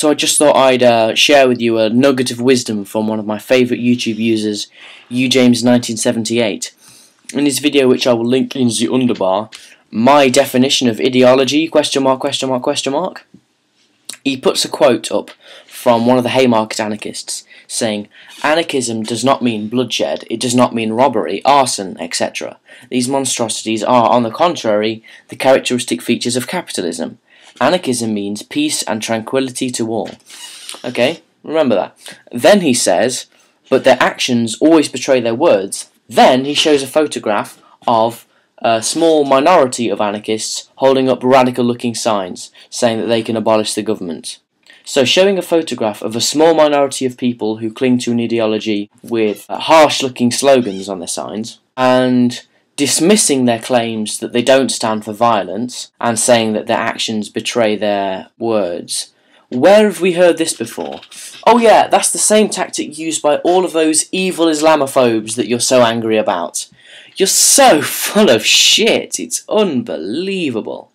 So I just thought I'd uh, share with you a nugget of wisdom from one of my favourite YouTube users, ujames1978. In this video, which I will link in the underbar, my definition of ideology, question mark, question mark, question mark, he puts a quote up from one of the Haymarket anarchists, saying, Anarchism does not mean bloodshed, it does not mean robbery, arson, etc. These monstrosities are, on the contrary, the characteristic features of capitalism. Anarchism means peace and tranquility to all. Okay, remember that. Then he says, but their actions always betray their words. Then he shows a photograph of a small minority of anarchists holding up radical looking signs saying that they can abolish the government. So, showing a photograph of a small minority of people who cling to an ideology with harsh looking slogans on their signs and dismissing their claims that they don't stand for violence and saying that their actions betray their words. Where have we heard this before? Oh, yeah, that's the same tactic used by all of those evil Islamophobes that you're so angry about. You're so full of shit, it's unbelievable.